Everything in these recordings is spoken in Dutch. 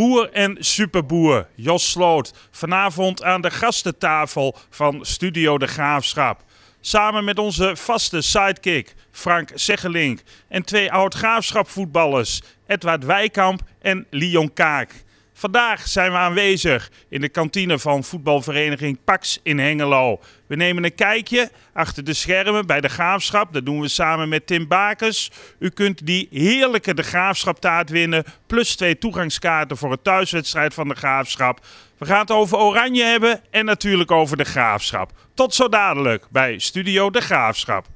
boer en superboer Jos Sloot. Vanavond aan de gastentafel van Studio De Graafschap. Samen met onze vaste sidekick Frank Seggelink en twee oud-graafschapvoetballers Edward Wijkamp en Leon Kaak. Vandaag zijn we aanwezig in de kantine van voetbalvereniging Pax in Hengelo. We nemen een kijkje achter de schermen bij de Graafschap. Dat doen we samen met Tim Bakers. U kunt die heerlijke de Graafschap taart winnen. Plus twee toegangskaarten voor een thuiswedstrijd van de Graafschap. We gaan het over Oranje hebben en natuurlijk over de Graafschap. Tot zo dadelijk bij Studio De Graafschap.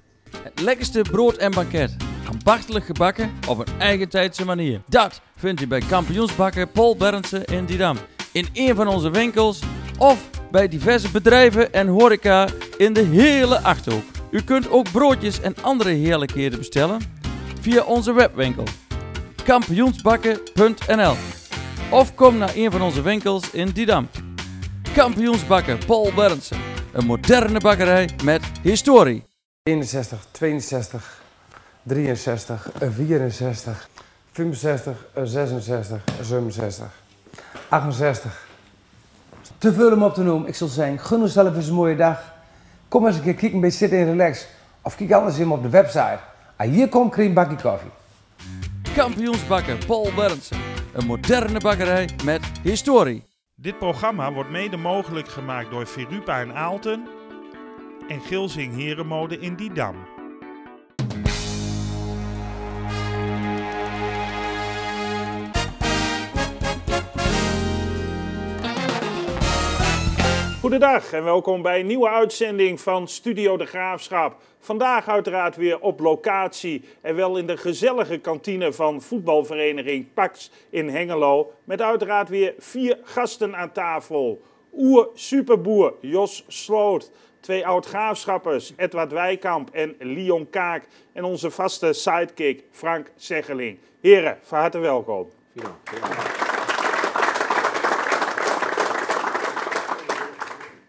Het lekkerste brood en banket. Ambachtelijk gebakken op een eigen tijdse manier. Dat vindt u bij kampioensbakker Paul Berndsen in Didam. In een van onze winkels of bij diverse bedrijven en horeca in de hele Achterhoek. U kunt ook broodjes en andere heerlijkheden bestellen via onze webwinkel kampioensbakken.nl of kom naar een van onze winkels in Didam. Kampioensbakker Paul Berndsen. Een moderne bakkerij met historie. 61, 62, 63, 64, 65, 66, 67, 68. Te veel om op te noemen. Ik zal zeggen, gun jezelf eens een mooie dag. Kom eens een keer kijken bij Sit en Relax. Of kijk anders even op de website. En hier komt Cream Bakkie Koffie. Kampioensbakker Paul Berndsen. Een moderne bakkerij met historie. Dit programma wordt mede mogelijk gemaakt door Verupa in Aalten en Gilsing Herenmode in Didam. Goedendag en welkom bij een nieuwe uitzending van Studio De Graafschap. Vandaag uiteraard weer op locatie en wel in de gezellige kantine van voetbalvereniging Pax in Hengelo. Met uiteraard weer vier gasten aan tafel. Oer Superboer Jos Sloot, twee oud-graafschappers Edward Wijkamp en Leon Kaak en onze vaste sidekick Frank Zeggeling. Heren, van harte welkom.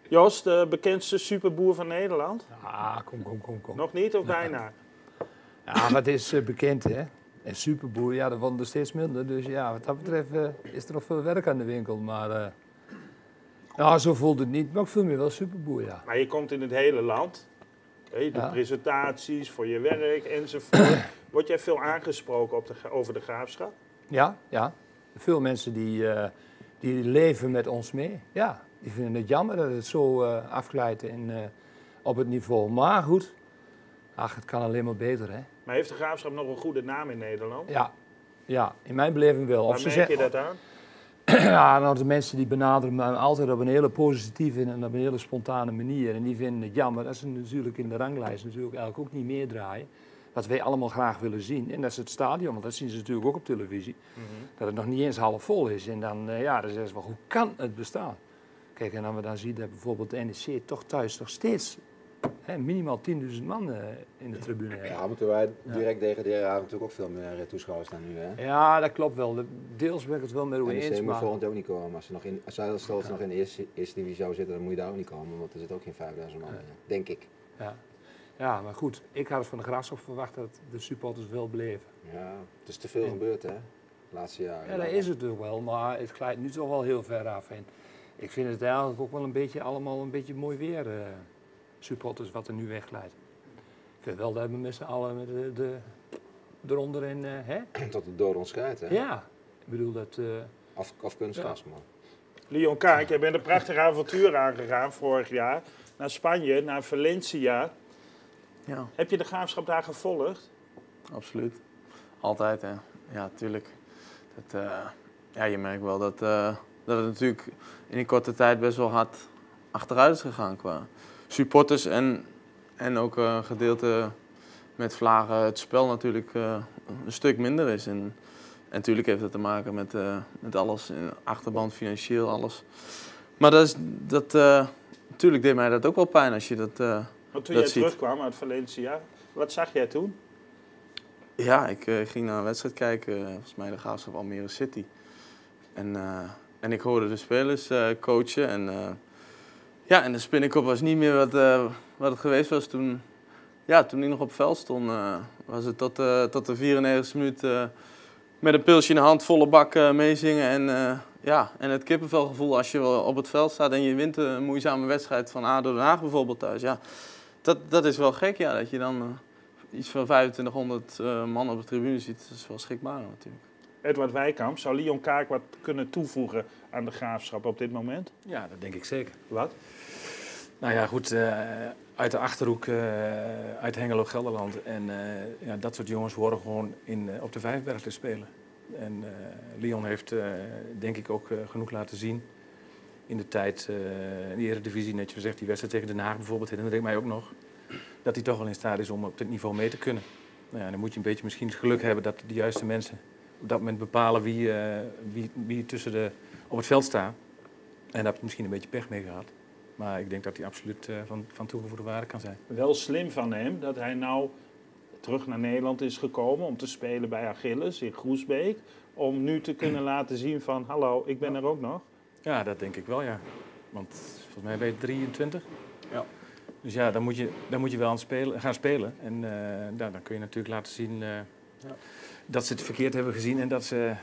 Jos, de bekendste superboer van Nederland? Ah, kom, kom, kom, kom. Nog niet of bijna? Ja, maar het is eh, bekend, hè. En superboer, ja, dat worden er steeds minder. Dus ja, wat dat betreft eh, is er nog veel werk aan de winkel. Maar eh nou, zo voelt het niet. Maar ik voel me wel superboer, ja. Maar je komt in het hele land. Hè, de Ja. presentaties voor je werk enzovoort. Word jij veel aangesproken op de, over de graafschap? Ja, ja. Veel mensen die, die leven met ons mee. Ja, die vinden het jammer dat het zo eh afglijdt in, eh, op het niveau. Maar goed, ach, het kan alleen maar beter, hè. Maar heeft de graafschap nog een goede naam in Nederland? Ja, ja in mijn beleving wel. Waar merk je dat aan? Ja, nou, de mensen die benaderen me altijd op een hele positieve en op een hele spontane manier. En die vinden het jammer dat ze natuurlijk in de ranglijst natuurlijk eigenlijk ook niet meedraaien. Wat wij allemaal graag willen zien. En dat is het stadion, want dat zien ze natuurlijk ook op televisie. Dat het nog niet eens half vol is. En dan, eh, ja, dan zeggen ze wel, hoe kan het bestaan? Kijk, en dan we dan zien dat bijvoorbeeld de NEC toch thuis nog steeds hè, minimaal 10.000 man eh, in de tribune heeft. Ja, moeten wij direct degraderen hebben natuurlijk ook veel meer eh, toeschouwers dan nu. Hè? Ja, dat klopt wel. De- Deels ben ik het wel met u En eens. de moet volgend ook niet komen. Als ze nog in, als stel ze nog in de eerste, eerste divisie zou zitten, dan moet je daar ook niet komen. Want er zit ook geen 5000 man in, denk ik. Ja. ja, maar goed. Ik had het van de Graafschap verwacht dat de supporters wel bleven. Ja, het is te veel gebeurd hè, de laatste jaren. Ja, dat is het ook wel, maar het glijdt nu toch wel heel ver af. En ik vind het eigenlijk ook wel een beetje allemaal een beetje mooi weer, eh, supporters, wat er nu wegglijdt. Ik vind wel dat we met z'n allen met de, de, eronder en, eh, hè? Tot het door ons scheidt, hè? Ja, ik bedoel dat, eh, Af, af man. Leon Kaak, jij bent een prachtig avontuur aangegaan vorig jaar. Naar Spanje, naar Valencia. Ja, Heb je de graafschap daar gevolgd? absoluut. Altijd, hè. Ja, tuurlijk. Dat, eh, ja, je merkt wel dat, eh, dat het natuurlijk in een korte tijd best wel hard achteruit is gegaan qua supporters en, en ook eh, een gedeelte met vlagen het spel natuurlijk eh, een stuk minder is. En, en natuurlijk heeft het te maken met, eh, met alles, in achterband, financieel, alles. Maar dat is, dat, eh, natuurlijk deed mij dat ook wel pijn als je dat... eh, Want toen Dat jij ziet. terugkwam uit Valencia, wat zag jij toen? Ja, ik eh, ging naar een wedstrijd kijken, eh, volgens mij de Graafschap Almere City. En, eh, en ik hoorde de spelers eh, coachen. En, eh, ja, en de spinnenkop was niet meer wat, eh, wat het geweest was toen, ja, toen ik nog op veld stond. was het tot, tot de 94e minuut eh, met een pilsje in de hand volle bak eh, meezingen. En, ja, en het kippenvelgevoel als je op het veld staat en je wint een moeizame wedstrijd van ADO Den Haag bijvoorbeeld thuis. Ja, dat, dat is wel gek, ja, dat je dan iets van 2500 eh, man op de tribune ziet. Dat is wel schrikbarend natuurlijk. Edward Wijkamp, zou Leon Kaak wat kunnen toevoegen aan de graafschap op dit moment? Ja, dat denk ik zeker. Wat? Nou ja, goed, eh, uit de Achterhoek, eh, uit Hengelo, Gelderland. En eh, ja, dat soort jongens horen gewoon in, op de Vijfberg te spelen. En Leon heeft, denk ik, ook genoeg laten zien in de tijd in de Eredivisie. Net je zegt, die wedstrijd tegen Den Haag bijvoorbeeld, herinner ik mij ook nog. Dat hij toch wel in staat is om op dit niveau mee te kunnen. Nou ja, dan moet je een beetje misschien het geluk hebben dat de juiste mensen op dat moment bepalen wie, eh, wie, wie tussen de, op het veld staat. En daar heb je misschien een beetje pech mee gehad. Maar ik denk dat hij absoluut eh, van, van toegevoegde waarde kan zijn. Wel slim van hem dat hij nou terug naar Nederland is gekomen om te spelen bij Achilles in Groesbeek. Om nu te kunnen laten zien van, hallo, ik ben er ook nog. Ja, dat denk ik wel, ja. Want volgens mij ben je 23. Ja. Dus ja, dan moet je, dan moet je wel aan spelen, gaan spelen. En eh, nou, dan kun je natuurlijk laten zien eh, dat ze het verkeerd hebben gezien. En dat, ze,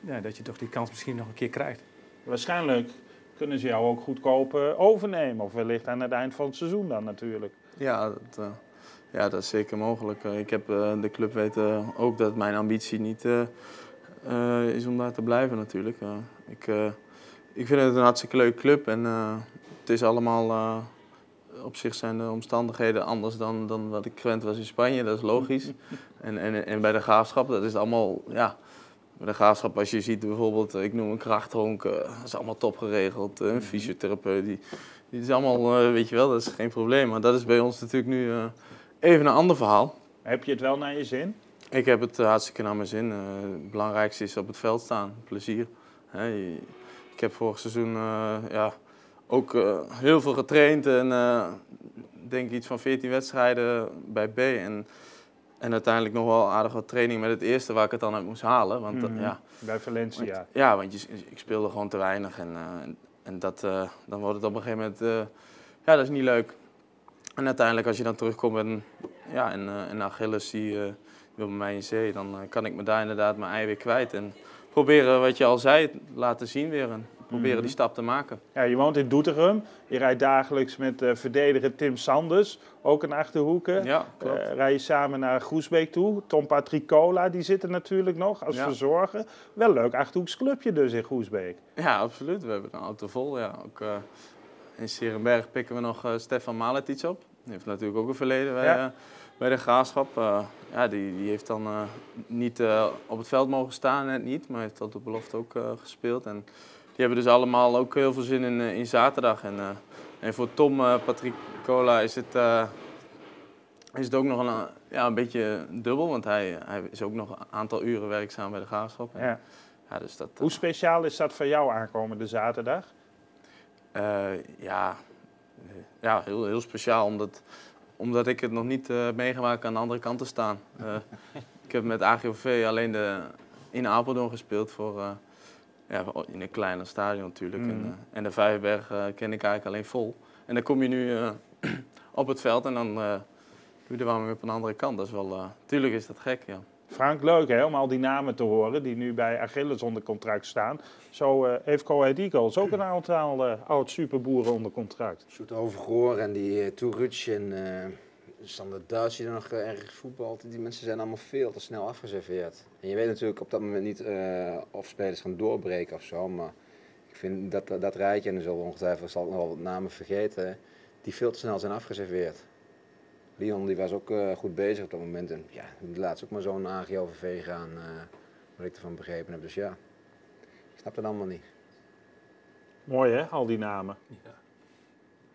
ja, dat je toch die kans misschien nog een keer krijgt. Waarschijnlijk kunnen ze jou ook goedkoop overnemen. Of wellicht aan het eind van het seizoen dan natuurlijk. Ja, dat, eh, ja, dat is zeker mogelijk. Eh, ik heb eh, de club weten ook dat mijn ambitie niet is om daar te blijven natuurlijk. Eh, ik, eh, ik vind het een hartstikke leuke club en eh, het is allemaal... op zich zijn de omstandigheden anders dan, dan wat ik gewend was in Spanje, dat is logisch. En, en, en bij de graafschap, dat is allemaal, ja, bij de graafschap als je ziet bijvoorbeeld, ik noem een krachthonk, eh, dat is allemaal top geregeld. eh, Een fysiotherapeut, die, die is allemaal, eh, weet je wel, dat is geen probleem. Maar dat is bij ons natuurlijk nu even een ander verhaal. Heb je het wel naar je zin? Ik heb het hartstikke naar mijn zin. Het belangrijkste is op het veld staan, plezier. Ik heb vorig seizoen ja, ook eh, heel veel getraind en ik denk iets van 14 wedstrijden bij B. En, en uiteindelijk nog wel aardig wat training met het eerste waar ik het dan uit moest halen. Want Mhm. ja, Bij Valencia. want- ja, want je, ik speelde gewoon te weinig. En, eh, en, en dat, dan wordt het op een gegeven moment, ja, dat is niet leuk. En uiteindelijk als je dan terugkomt en, ja, en, en Achilles die, wil bij mij in zee, dan kan ik me daar inderdaad mijn ei weer kwijt. En proberen, wat je al zei, laten zien weer. En proberen Mhm. die stap te maken. Ja, je woont in Doetinchem. Je rijdt dagelijks met eh, verdediger Tim Sanders, ook een achterhoeken. Ja, klopt. Eh, rij je samen naar Groesbeek toe. Tom Patricola, die zit er natuurlijk nog als Ja. verzorger. Wel een leuk achterhoeksclubje dus in Groesbeek. Ja, absoluut. We hebben een auto vol. Ja. Ook, eh, in Serenberg pikken we nog Stefan Maletic op. Die heeft natuurlijk ook een verleden bij, Ja. bij de graafschap. Ja, die, die heeft dan niet op het veld mogen staan, net niet, maar heeft tot de belofte ook gespeeld. En hebben dus allemaal ook heel veel zin in, eh, in zaterdag. En, eh, en voor Tom uh, Patricola is het, eh, is het ook nog een, eh, ja, een beetje dubbel, want hij, hij is ook nog een aantal uren werkzaam bij de graafschap. En, Ja. ja, dus dat, eh, Hoe speciaal is dat voor jou aankomende zaterdag? Eh, ja, eh, ja heel, heel speciaal, omdat, omdat ik het nog niet eh, heb meegemaakt aan de andere kant te staan. Eh, ik heb met AGOV alleen de, in Apeldoorn gespeeld voor, eh, ja, in een kleiner stadion natuurlijk. En, Mhm. eh, en de Vijverberg eh, ken ik eigenlijk alleen vol. En dan kom je nu eh, op het veld en dan eh, doe je de warming op een andere kant. Dat is wel, eh, tuurlijk is dat gek, ja. Frank, leuk hè, om al die namen te horen die nu bij Achilles onder contract staan. Zo eh, heeft Coed Eagles ook een aantal eh, oud superboeren onder contract. Zoet Overgoor en die uh, Toeruts en eh Sander Duits die er nog eh, erg voetbalt. Die mensen zijn allemaal veel te snel afgeserveerd. En je weet natuurlijk op dat moment niet eh, of spelers gaan doorbreken of zo. Maar ik vind dat, dat rijtje, en er zullen we ongetwijfeld zal ik nog wel wat namen vergeten, die veel te snel zijn afgeserveerd. Leon die was ook eh, goed bezig op dat moment. En ja, die laat ook maar zo naar AGOVV gaan, eh, wat ik ervan begrepen heb. Dus ja, ik snap het allemaal niet. Mooi hè, al die namen. Ja,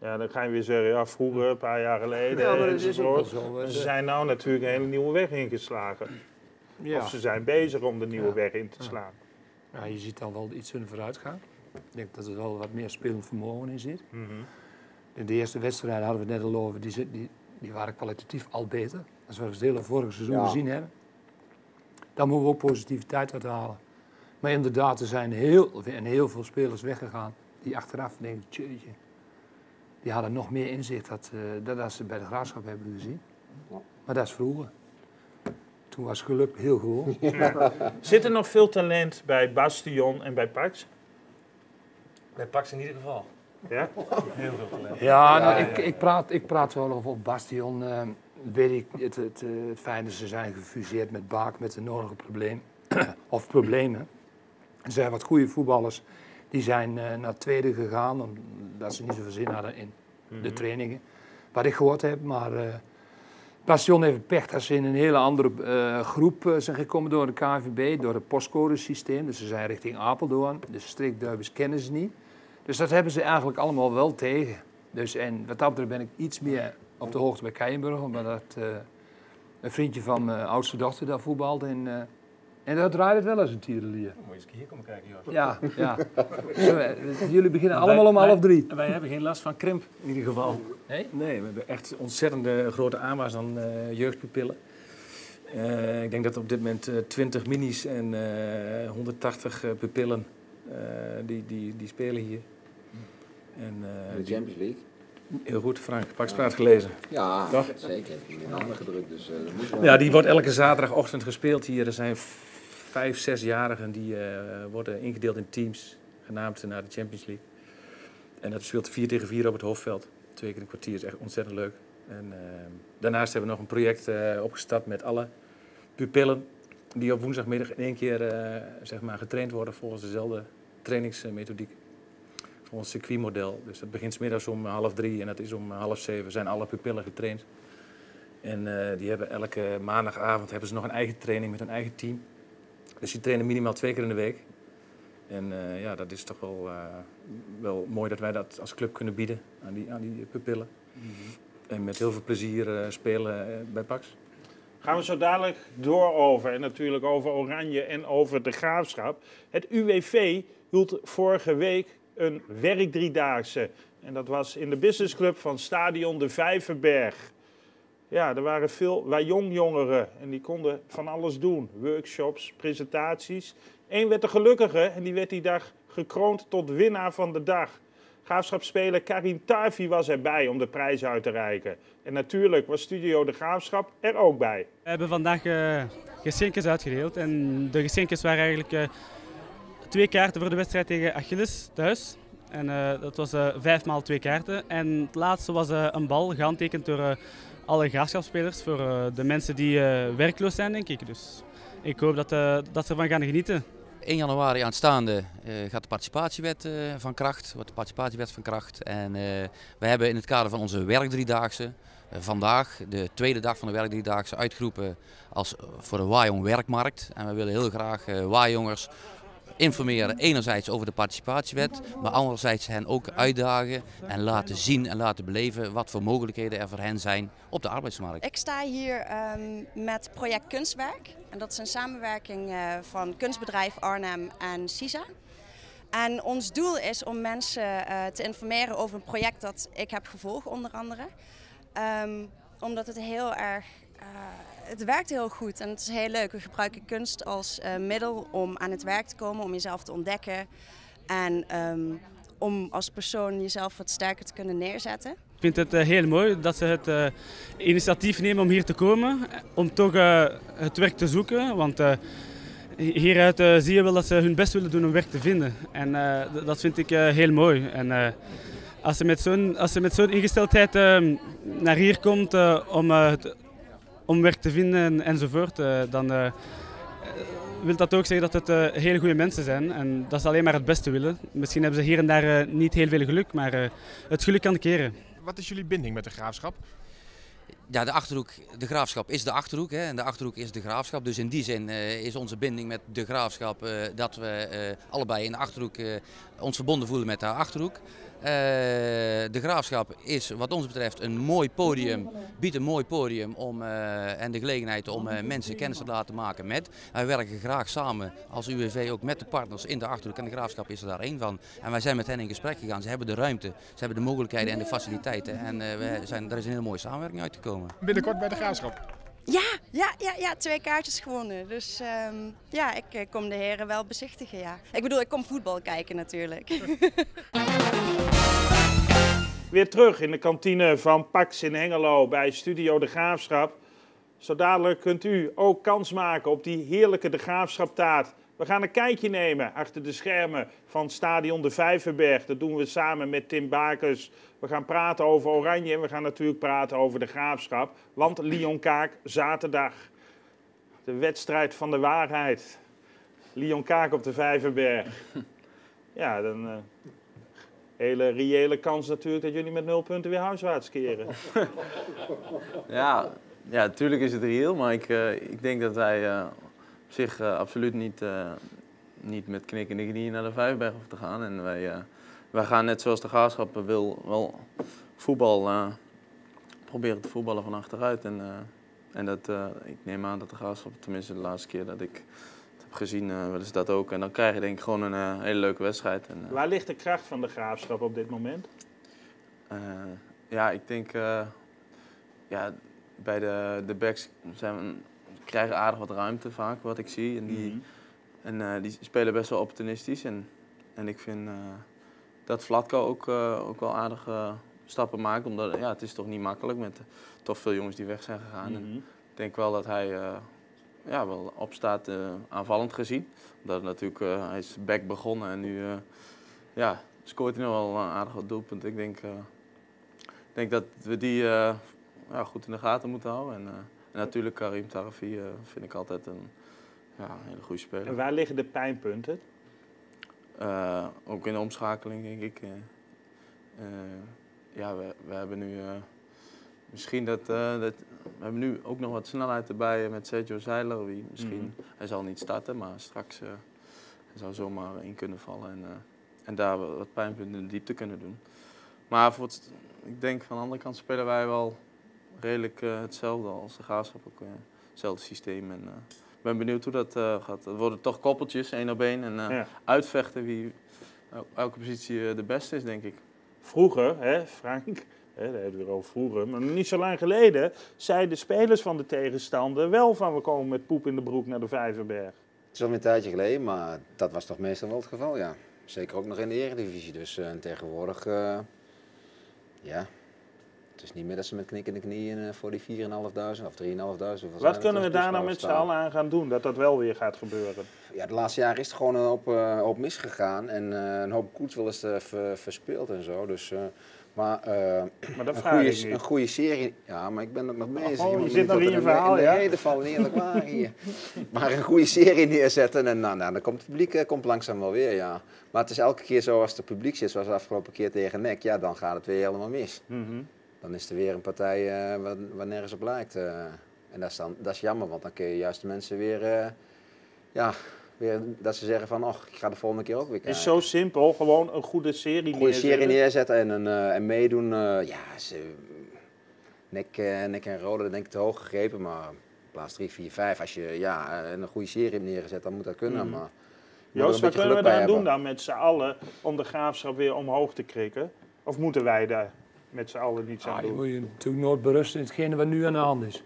dan ga je weer zeggen, ja, vroeger, een paar jaar geleden. Ja, maar dat is ook zo. Ze zijn nou natuurlijk een hele nieuwe weg ingeslagen. Ja. Of ze zijn bezig om de nieuwe Ja. weg in te slaan. Ja, je ziet dan wel iets hun vooruitgaan. Ik denk dat er wel wat meer spelend vermogen in zit. Mhm. In de eerste wedstrijd hadden we het net al over, die, zit- die, die waren kwalitatief al beter. Als we het hele vorige seizoen Ja. gezien hebben. Dan moeten we ook positiviteit uit halen. Maar inderdaad, er zijn heel, en heel veel spelers weggegaan die achteraf denken, tjeetje. Die hadden nog meer inzicht dat, eh, dat als ze bij de graafschap hebben gezien. Ja. Maar dat is vroeger. Toen was geluk heel goed. Zit er nog veel talent bij Bastion en bij Pax? Bij Pax in ieder geval. Ja? Heel veel talent. Ja, nou, Ik, ik, praat, ik praat wel over Bastion. eh, weet ik het, het, eh, het feit dat ze zijn gefuseerd met Baak met de nodige probleem, of problemen. Er zijn wat goede voetballers die zijn eh, naar het tweede gegaan omdat ze niet zoveel zin hadden in de trainingen. Wat ik gehoord heb, maar eh Bastion heeft pech dat ze in een hele andere eh, groep zijn gekomen door de KNVB, door het postcodesysteem. Dus ze zijn richting Apeldoorn. De streekderbys kennen ze niet. Dus dat hebben ze eigenlijk allemaal wel tegen. Dus, en wat dat betreft ben ik iets meer op de hoogte bij Keienburg, omdat dat, een vriendje van mijn oudste dochter daar voetbalt. En, en dat draait het wel als een tierenlier. Moet je eens hier komen kijken, joh. Ja, ja. Eh, jullie beginnen allemaal om half drie. Wij hebben geen last van krimp in ieder geval. Nee? Nee, we hebben echt ontzettende grote aanwas aan eh, jeugdpupillen. Eh, ik denk dat op dit moment eh 20 minis en eh 180 eh, pupillen eh, die, die, die spelen hier. En, eh, de Champions League. Heel goed, Frank. Pak spraat gelezen. Ja, Toch? zeker. Ik heb in handen gedrukt, dus eh, dat moet wel. Ja, die wordt elke zaterdagochtend gespeeld hier. Er zijn vijf, zesjarigen die eh, worden ingedeeld in teams, genaamd naar de Champions League. En dat speelt 4 tegen 4 op het hoofdveld. Twee keer een kwartier is echt ontzettend leuk. En, eh, daarnaast hebben we nog een project eh, opgestart met alle pupillen die op woensdagmiddag in één keer eh, zeg maar, getraind worden volgens dezelfde trainingsmethodiek. Volgens het circuitmodel. Dus dat begint middags om half drie en dat is om half zeven zijn alle pupillen getraind. En die hebben elke maandagavond hebben ze nog een eigen training met een eigen team. Dus die trainen minimaal twee keer in de week. En eh, ja, dat is toch wel, eh, wel mooi dat wij dat als club kunnen bieden aan die, aan die pupillen. En met heel veel plezier eh, spelen bij Pax. Gaan we zo dadelijk door over. En natuurlijk over Oranje en over de graafschap. Het UWV hield vorige week een werkdriedaagse. En dat was in de businessclub van Stadion de Vijverberg. Ja, er waren veel jongeren en die konden van alles doen. Workshops, presentaties. Eén werd de gelukkige en die werd die dag gekroond tot winnaar van de dag. Graafschapspeler Karim Tarvi was erbij om de prijs uit te reiken. En natuurlijk was Studio de Graafschap er ook bij. We hebben vandaag eh geschenkjes uitgedeeld. En de geschenkjes waren eigenlijk eh, twee kaarten voor de wedstrijd tegen Achilles thuis. En eh, dat was vijf maal twee kaarten. En het laatste was een bal, gehandtekend door alle graafschapsspelers. Voor eh, de mensen die eh, werkloos zijn, denk ik. Dus ik hoop dat, eh, dat ze ervan gaan genieten. 1 januari aanstaande gaat de participatiewet van kracht, wordt de participatiewet van kracht. En we hebben in het kader van onze werkdriedaagse vandaag, de tweede dag van de werkdriedaagse, uitgeroepen als voor de Wajong Werkmarkt. En we willen heel graag Wajongers informeren enerzijds over de participatiewet, maar anderzijds hen ook uitdagen en laten zien en laten beleven wat voor mogelijkheden er voor hen zijn op de arbeidsmarkt. Ik sta hier ehm, met project Kunstwerk. En dat is een samenwerking eh, van kunstbedrijf Arnhem en CISA. En ons doel is om mensen eh, te informeren over een project dat ik heb gevolgd, onder andere. Ehm, omdat het heel erg. eh, het werkt heel goed en het is heel leuk. We gebruiken kunst als eh, middel om aan het werk te komen, om jezelf te ontdekken. En ehm, om als persoon jezelf wat sterker te kunnen neerzetten. Ik vind het eh, heel mooi dat ze het eh, initiatief nemen om hier te komen. Om toch het werk te zoeken. Want hieruit zie je wel dat ze hun best willen doen om werk te vinden. En dat vind ik heel mooi. En als ze met zo'n ingesteldheid eh, naar hier komt om, het- om werk te vinden en, enzovoort, eh, dan eh, wil dat ook zeggen dat het eh, hele goede mensen zijn. En dat ze alleen maar het beste willen. Misschien hebben ze hier en daar eh, niet heel veel geluk, maar eh, het geluk kan keren. Wat is jullie binding met de graafschap? Ja, de Achterhoek, de graafschap is de Achterhoek hè, en de Achterhoek is de graafschap. Dus in die zin eh, is onze binding met de graafschap eh, dat we eh, allebei in de Achterhoek eh, ons verbonden voelen met de Achterhoek. Eh, de graafschap is wat ons betreft een mooi podium, biedt een mooi podium om, eh, en de gelegenheid om eh, mensen kennis te laten maken met. Wij werken graag samen als UWV ook met de partners in de Achterhoek en de graafschap is er daar één van. En wij zijn met hen in gesprek gegaan. Ze hebben de ruimte, ze hebben de mogelijkheden en de faciliteiten en eh, we zijn, er is een hele mooie samenwerking uitgekomen. Binnenkort bij de graafschap. Ja, ja, ja, ja, twee kaartjes gewonnen. Dus ehm, ja, ik kom de heren wel bezichtigen, ja. Ik bedoel, ik kom voetbal kijken natuurlijk. Weer terug in de kantine van Pax in Hengelo bij Studio de Graafschap. Zo dadelijk kunt u ook kans maken op die heerlijke De Graafschap taart. We gaan een kijkje nemen achter de schermen van Stadion de Vijverberg. Dat doen we samen met Tim Bakers. We gaan praten over Oranje en we gaan natuurlijk praten over de Graafschap. Want Lyon Kaak, zaterdag. De wedstrijd van de waarheid. Lyon Kaak op de Vijverberg. Ja, dan... eh, hele reële kans natuurlijk dat jullie met nul punten weer huiswaarts keren. Ja, ja, natuurlijk is het reëel, maar ik, eh, ik denk dat wij eh, op zich eh, absoluut niet, niet met knikkende knieën naar de Vijfberg hoeven te gaan. En wij, wij gaan net zoals de Graafschap wil wel voetbal proberen te voetballen van achteruit. En, en dat, ik neem aan dat de Graafschap, tenminste de laatste keer dat ik gezien, eh willen ze dat ook. En dan krijg je denk ik gewoon een eh, hele leuke wedstrijd. En, eh, Waar ligt de kracht van de graafschap op dit moment? Ja, ik denk ja, bij de, de backs zijn we, krijgen aardig wat ruimte vaak, wat ik zie. En die, Mhm. en, die spelen best wel opportunistisch. En, en ik vind dat Vlatko ook, ook wel aardig stappen maakt. Omdat ja, het is toch niet makkelijk met toch veel jongens die weg zijn gegaan. En Mhm. ik denk wel dat hij ja, wel opstaat eh, aanvallend gezien. Omdat natuurlijk, eh, hij is back begonnen en nu eh, ja, scoort hij nog wel een aardig wat doelpunten. Ik denk, ik denk dat we die ja, goed in de gaten moeten houden. En, en natuurlijk Karim Tarafi vind ik altijd een, ja, hele goede speler. En waar liggen de pijnpunten? Ook in de omschakeling, denk ik. ja, we, we hebben nu misschien dat, dat. We hebben nu ook nog wat snelheid erbij met Sergio Zeiler. Wie misschien, hij zal niet starten, maar straks eh, hij zou zomaar in kunnen vallen. En, eh, en daar wat pijnpunten in de diepte kunnen doen. Maar voor het, ik denk van de andere kant spelen wij wel redelijk eh, hetzelfde als de graafschap. Ook, hetzelfde systeem. En, ik ben benieuwd hoe dat gaat. Het worden toch koppeltjes, één op één. En Ja. uitvechten wie el- elke positie de beste is, denk ik. Vroeger, hè, Frank, hè, daar hebben we over vroeger, maar niet zo lang geleden, zeiden de spelers van de tegenstander wel van we komen met poep in de broek naar de Vijverberg. Het is alweer een tijdje geleden, maar dat was toch meestal wel het geval, ja. Zeker ook nog in de eredivisie. Dus eh, en tegenwoordig, eh, ja, het is niet meer dat ze met knikkende knieën eh, voor die 4.500 of 3.500. hoeveel zijn Wat kunnen we daar nou met z'n allen aan gaan doen, dat dat wel weer gaat gebeuren? Ja, de laatste jaren is het gewoon een hoop, hoop misgegaan en een hoop koets wel eens ver- verspeeld en zo. Dus, maar eh, Maar dat een, ik goede, niet. een goede serie, ja, maar ik ben er nog bezig. Oh, je zit nog in je verhaal, de ja? reden vallen eerlijk waar hier. Maar een goede serie neerzetten en nou, nou, dan komt het publiek eh, komt langzaam wel weer, ja. Maar het is elke keer zo als het publiek zit, zoals de afgelopen keer tegen NEC, ja, dan gaat het weer helemaal mis. Mhm. Dan is er weer een partij eh, waar, nergens op lijkt. en dat is, dan, dat is jammer, want dan kun je juist de mensen weer, ja, weer dat ze zeggen van, och, ik ga de volgende keer ook weer Het kijken. is zo simpel, gewoon een goede serie Een goede serie neerzetten. en, een, eh, en meedoen. eh, ja, ze, nek, eh, nek en Rode, dat denk ik te hoog gegrepen, maar plaats 3, 4, 5, als je ja, een goede serie hebt neergezet, dan moet dat kunnen. Mhm. Maar je Joost, wat kunnen we daar doen dan met z'n allen om de graafschap weer omhoog te krikken? Of moeten wij daar met z'n allen niets aan Ah, je doen? moet je natuurlijk nooit berusten in hetgene wat nu aan de hand is.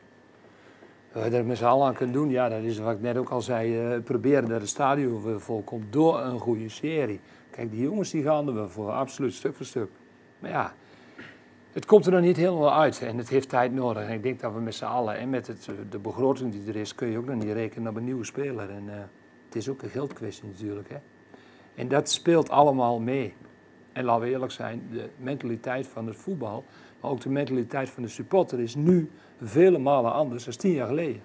Je er met z'n allen aan kunt doen, ja, dat is wat ik net ook al zei. eh, proberen dat het stadion weer vol komt door een goede serie. Kijk, die jongens die gaan er wel voor, absoluut, stuk voor stuk. Maar ja, het komt er nog niet helemaal uit en het heeft tijd nodig. En ik denk dat we met z'n allen, en met het, eh, de begroting die er is, kun je ook nog niet rekenen op een nieuwe speler. En eh, het is ook een geldkwestie natuurlijk. Hè. En dat speelt allemaal mee. En laten we eerlijk zijn, de mentaliteit van het voetbal, maar ook de mentaliteit van de supporter is nu vele malen anders dan tien jaar geleden.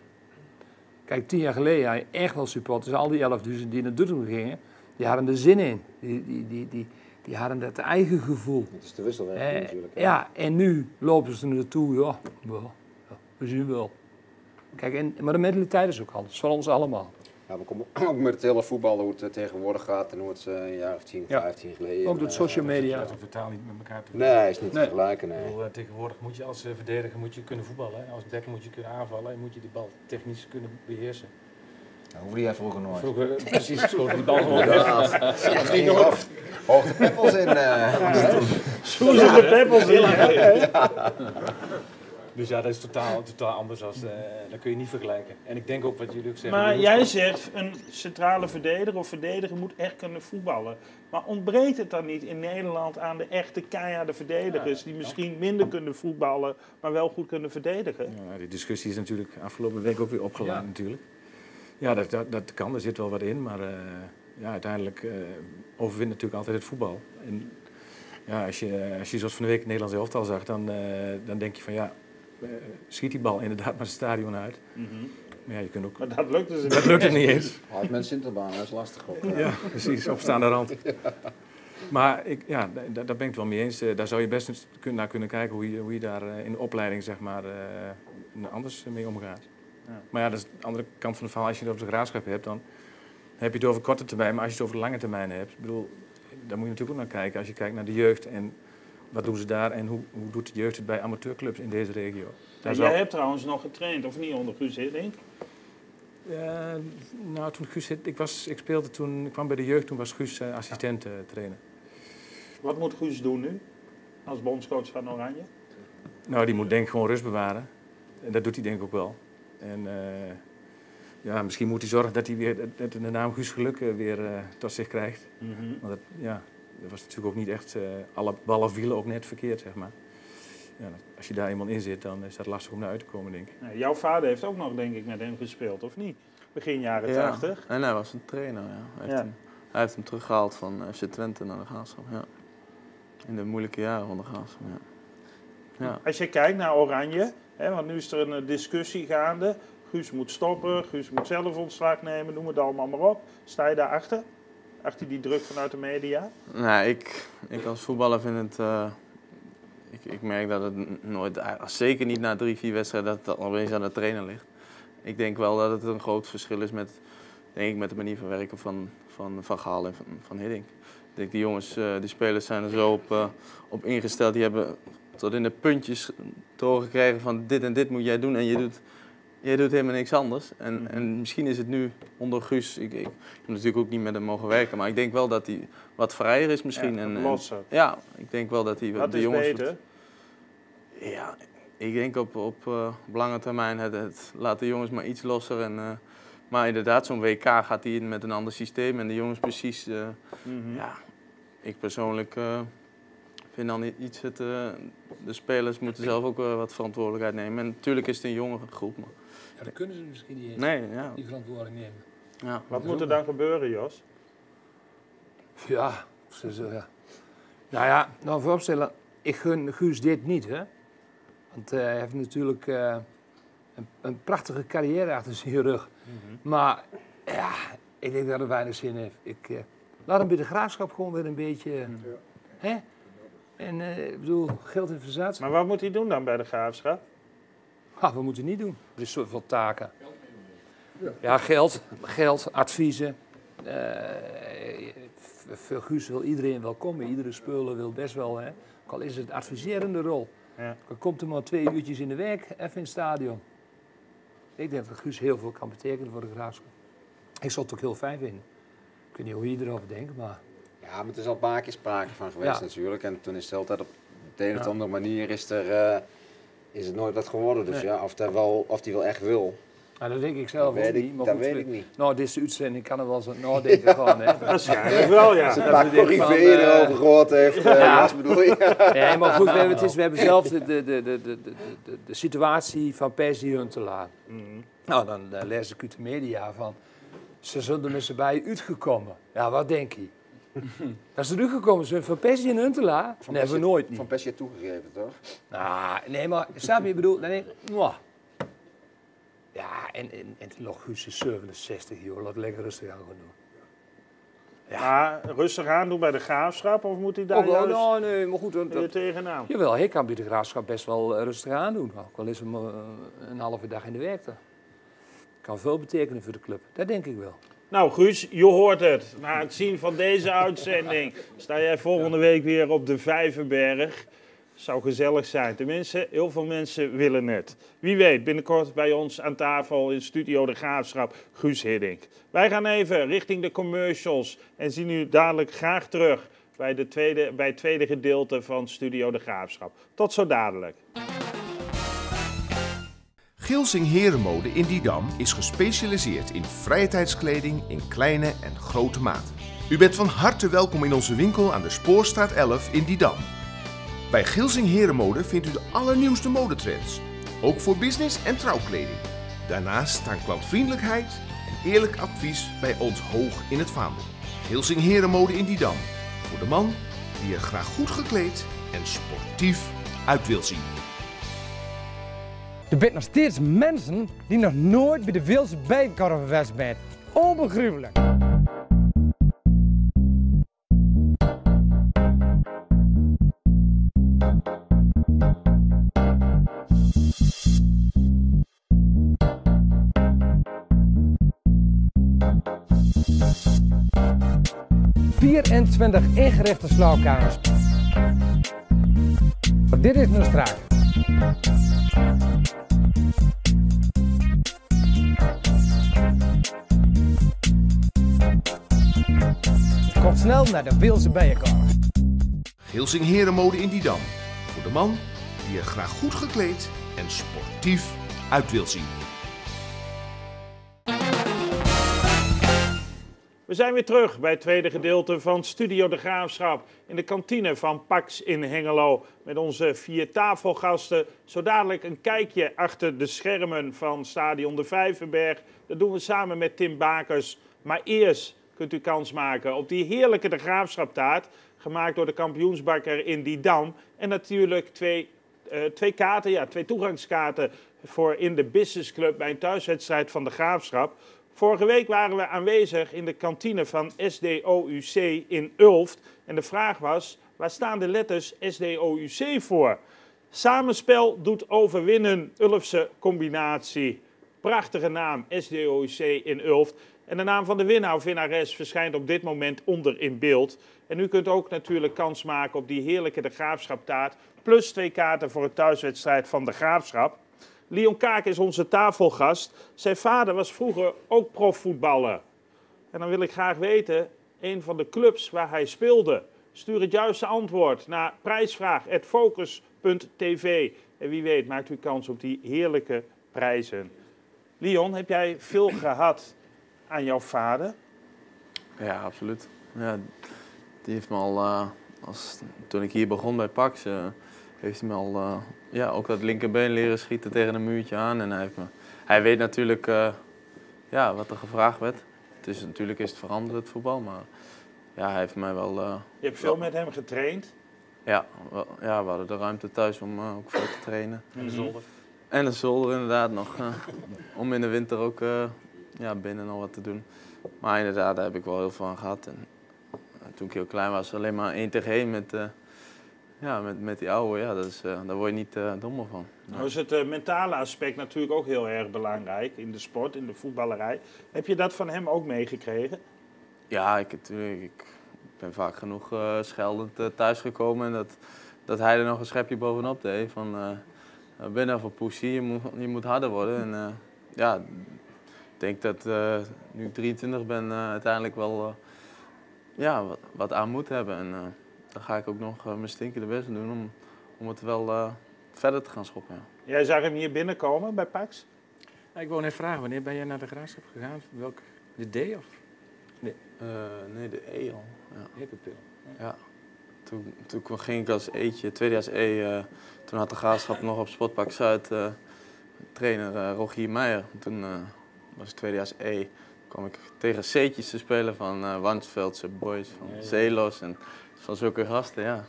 Kijk, tien jaar geleden had je echt wel supporters, al die 11.000 die naar Dortmund gingen, die hadden er zin in. Die, die, die, die, die hadden dat eigen gevoel. Het is de wisselwerking Eh, natuurlijk. hè. ja, en nu lopen ze er naartoe, ja, we zien wel. Kijk, en, maar de mentaliteit is ook anders, van ons allemaal. Ja, we komen ook met het hele voetbal, hoe het eh, tegenwoordig gaat en hoe het eh, een jaar of 10, Ja. 15 geleden. Ook door eh, social media. Dat is totaal niet met elkaar te Nee, is niet Nee. te vergelijken. Nee. bedoel, eh, tegenwoordig moet je als eh, verdediger moet je kunnen voetballen. Hè. Als dekker moet je kunnen aanvallen en moet je die bal technisch kunnen beheersen. Dat hoefde jij vroeger nooit. Vroeger eh, precies schoot die bal gewoon. Ja, ja, ging hoog, hoog de peppels in. eh. Soezen de peppels in. hè? Dus ja, dat is totaal, totaal anders. Als, eh, dat kun je niet vergelijken. En ik denk ook wat jullie ook zeggen. Maar jij zegt een centrale verdediger of verdediger moet echt kunnen voetballen. Maar ontbreekt het dan niet in Nederland aan de echte keiharde verdedigers... die misschien minder kunnen voetballen, maar wel goed kunnen verdedigen? Ja, die discussie is natuurlijk afgelopen week ook weer opgeladen natuurlijk. Ja, dat, dat, dat kan, er zit wel wat in, maar eh, ja, uiteindelijk eh overwint natuurlijk altijd het voetbal. En ja, als je, als je zoals van de week het Nederlands elftal zag, dan, eh, dan denk je van ja, schiet die bal inderdaad maar het stadion uit. Maar ja, je kunt ook... Maar dat lukt dus Dat niet lukt er eens. niet eens. Houdt mensen Sinterbaan, dat is lastig ook. Ja, precies, opstaande rand. Maar ik, ja, da- da- daar ben ik het wel mee eens. Eh, Daar zou je best naar kunnen kijken hoe je, hoe je daar eh, in de opleiding zeg maar, eh, anders mee omgaat. Ja. Maar ja, dat is de andere kant van het verhaal. Als je het over de graafschap hebt, dan heb je het over korte termijn. Maar als je het over de lange termijn hebt, bedoel, daar moet je natuurlijk ook naar kijken. Als je kijkt naar de jeugd en wat doen ze daar en hoe, hoe doet de jeugd het bij amateurclubs in deze regio. Daar En zou- jij hebt trouwens nog getraind, of niet, onder Guus Hiddink? Eh, nou, toen Guus, ik, was, ik speelde toen, ik kwam bij de jeugd, toen was Guus eh, assistent trainer. Wat moet Guus doen nu, als bondscoach van Oranje? Nou, die moet denk ik gewoon rust bewaren. En dat doet hij denk ik ook wel. En eh, ja, misschien moet hij zorgen dat hij weer dat- de naam Guus Geluk weer tot zich krijgt. Mhm. Want dat, ja, dat was natuurlijk ook niet echt, eh, alle ballen vielen ook net verkeerd, zeg maar. Ja, als je daar eenmaal in zit, dan is dat lastig om naar uit te komen, denk ik. Nou, jouw vader heeft ook nog, denk ik, met hem gespeeld, of niet? Begin jaren Ja, 80. en hij was een trainer, ja. Hij heeft, Ja. Hem, hij heeft hem teruggehaald van FC Twente naar de Graafschap, ja. In de moeilijke jaren van de Graafschap, ja. Ja. Als je kijkt naar Oranje, hè, want nu is er een eh, discussie gaande. Guus moet stoppen, Guus moet zelf ontslag nemen, noem het allemaal maar op. Sta je daarachter? Achter die druk vanuit de media? Nou, ik, ik als voetballer vind het. eh, ik, ik merk dat het nooit, eh, zeker niet na drie, vier wedstrijden, dat het opeens aan de trainer ligt. Ik denk wel dat het een groot verschil is met, denk ik, met de manier van werken van Van, van Gaal en van, van Hiddink. Ik denk, die jongens, eh, die spelers zijn er zo op, op ingesteld. Die hebben tot in de puntjes te horen gekregen van dit en dit moet jij doen. En je doet, jij doet helemaal niks anders. En, en misschien is het nu onder Guus, ik, ik, heb natuurlijk ook niet met hem mogen werken, maar ik denk wel dat hij wat vrijer is misschien. Ja, en, losser. ja, ik denk wel dat hij Wat de jongens... beter? wat- ja, ik denk op, op, eh, op lange termijn het, het laat de jongens maar iets losser. En, eh, maar inderdaad, zo'n WK gaat hij in met een ander systeem en de jongens precies... eh, Mhm. Ja, ik persoonlijk vind dan iets het... de spelers moeten zelf ook wat verantwoordelijkheid nemen. En natuurlijk is het een jongere groep. Maar, Ja, dat kunnen ze misschien niet eens. Nee, ja. Die verantwoording nemen. ja. Wat moet er dan gebeuren, Jos? Ja, ja. Nou ja, nou vooropstellen, ik gun Guus dit niet, hè. Want eh, hij heeft natuurlijk eh, een, een prachtige carrière achter zijn rug. Maar ja, ik denk dat het weinig zin heeft. Ik, eh, laat hem bij de graafschap gewoon weer een beetje... Hè? En eh, ik bedoel, geld in verzaad. Maar wat moet hij doen dan bij de graafschap? Ah, wat moet hij niet doen? Er is zoveel taken. Ja, geld, geld, adviezen. Eh, voor Guus wil iedereen wel komen. Iedere speler wil best wel, hè. Ook al is het adviserende rol. Ja. Dan komt er maar twee uurtjes in de week, even in het stadion. Ik denk dat Guus heel veel kan betekenen voor de graafschap. Ik zou het ook heel fijn vinden. Ik weet niet hoe je erover denkt, maar... Ja, maar het is al een paar keer sprake van geweest Ja. natuurlijk. En toen is het altijd op de een of Ja. andere manier is, er, eh, is het nooit wat geworden. Dus Nee. ja, of hij wel, of die wel echt wil. Nou, dat denk ik zelf Dat weet ik- niet. Maar dat goed, weet we- ik niet. Nou, deze uitzending kan er wel eens aan nadenken gewoon, hè. Waarschijnlijk wel, ja. Dat Een paar denken corriveeën eh, erover gehoord heeft, eh Ja. Jas, bedoel je? Nee, maar goed, we hebben, het is, we hebben zelf de, de, de, de, de, de, de, situatie van Persie Huntelaar. Mhm. Nou, dan eh, lees ik uit de media van... Ze er met z'n bij uitgekomen. Ja, wat denk je? Dat ze eruit gekomen zijn van Persie en Huntelaar? Van Nee, hebben we Persie- nooit niet. Van Pesje toegegeven, toch? Nou, nee, maar snap je, ik bedoel, mwah. Ja, en, en, en nog Guus is 67, joh, laat lekker rustig aan gaan doen. Maar rustig aan doen bij de graafschap, of moet hij daar Ook wel, juist nou, nee, maar goed, dat, tegenaan? Jawel, hij kan bij de graafschap best wel eh, rustig aan doen. Ook al is hem eh, een halve dag in de dan. Kan veel betekenen voor de club. Dat denk ik wel. Nou, Guus, je hoort het. Na het zien van deze uitzending sta jij volgende week weer op de Vijverberg. Zou gezellig zijn. Tenminste, heel veel mensen willen het. Wie weet, binnenkort bij ons aan tafel in Studio De Graafschap, Guus Hiddink. Wij gaan even richting de commercials en zien u dadelijk graag terug bij, de tweede, bij het tweede gedeelte van Studio De Graafschap. Tot zo dadelijk. Gilsing Herenmode in Didam is gespecialiseerd in vrije tijdskleding in kleine en grote maat. U bent van harte welkom in onze winkel aan de Spoorstraat 11 in Didam. Bij Gilsing Herenmode vindt u de allernieuwste modetrends, ook voor business en trouwkleding. Daarnaast staan klantvriendelijkheid en eerlijk advies bij ons hoog in het vaandel. Gilsing Herenmode in Didam, voor de man die er graag goed gekleed en sportief uit wil zien. Er bent nog steeds mensen die nog nooit bij de Wilse Bijenkorf geweest zijn. Onbegrijpelijk. ...24 ingerichte slaapkamers. Dit is nu straat. Snel naar de Wilse Bijenkorf. Gilsing Herenmode in Didam, voor de man die er graag goed gekleed en sportief uit wil zien. We zijn weer terug bij het tweede gedeelte van Studio De Graafschap in de kantine van Pax in Hengelo. Met onze vier tafelgasten. Zo dadelijk een kijkje achter de schermen van Stadion de Vijverberg. Dat doen we samen met Tim Bakers. Maar eerst kunt u kans maken op die heerlijke De Graafschaptaart. Gemaakt door de kampioensbakker in Didam. En natuurlijk twee, eh, twee kaarten, ja, twee toegangskaarten voor in de Business Club bij een thuiswedstrijd van De Graafschap. Vorige week waren we aanwezig in de kantine van SDOUC in Ulft. En de vraag was, waar staan de letters SDOUC voor? Samenspel doet overwinnen, Ulftse combinatie. Prachtige naam, SDOUC in Ulft. En de naam van de winnaar of winnares verschijnt op dit moment onder in beeld. En u kunt ook natuurlijk kans maken op die heerlijke De Graafschaptaart. Plus twee kaarten voor een thuiswedstrijd van De Graafschap. Leon Kaak is onze tafelgast. Zijn vader was vroeger ook profvoetballer. En dan wil ik graag weten, een van de clubs waar hij speelde. Stuur het juiste antwoord naar prijsvraag.focus.tv. En wie weet maakt u kans op die heerlijke prijzen. Leon, heb jij veel gehad aan jouw vader? Ja, absoluut. Ja, die heeft me al, eh, als, toen ik hier begon bij Pax, eh, heeft hij me al eh, ja, ook dat linkerbeen leren schieten tegen een muurtje aan. En hij, heeft me, hij weet natuurlijk ja, wat er gevraagd werd. Het is, natuurlijk is het veranderd, het voetbal, maar ja, hij heeft mij wel... Je hebt veel met hem getraind. ja, wel- ja, we hadden de ruimte thuis om ook veel te trainen. En de zolder. En een zolder inderdaad nog. om in de winter ook ja, binnen nog wat te doen. Maar inderdaad, daar heb ik wel heel veel aan gehad. En, eh, toen ik heel klein was, alleen maar één tegen één met, eh, ja, met, met die oude. Ja, dat is, eh, daar word je niet dommer van. Nou is het mentale aspect natuurlijk ook heel erg belangrijk in de sport, in de voetballerij. Heb je dat van hem ook meegekregen? Ja, ik, natuurlijk, ik ben vaak genoeg scheldend thuisgekomen. En dat, dat hij er nog een schepje bovenop deed. Van, eh "Wat ben je nou voor poesie, je moet, je moet harder worden. En ja, denk dat eh, nu ik 23 ben, eh, uiteindelijk wel eh, ja, wat, wat aan moet hebben. En eh, dan ga ik ook nog mijn stinkende best doen om, om het wel eh, verder te gaan schoppen. Ja. Jij zag hem hier binnenkomen bij Pax. Nou, ik wou net vragen, wanneer ben jij naar de graafschap gegaan? Welk, de D of? Nee. Eh, nee, de E al. Ja. Hippenpil. Ja. Toen, toen ging ik als eetje, tweedejaars E, eh, toen had de graafschap nog op Sportpark Zuid eh, trainer Rogier Meijer. Toen eh, was ik tweedejaars E, kwam ik tegen C'tjes te spelen van eh Wansveldse boys, van Ja, ja. Zeelos en van zulke gasten, ja.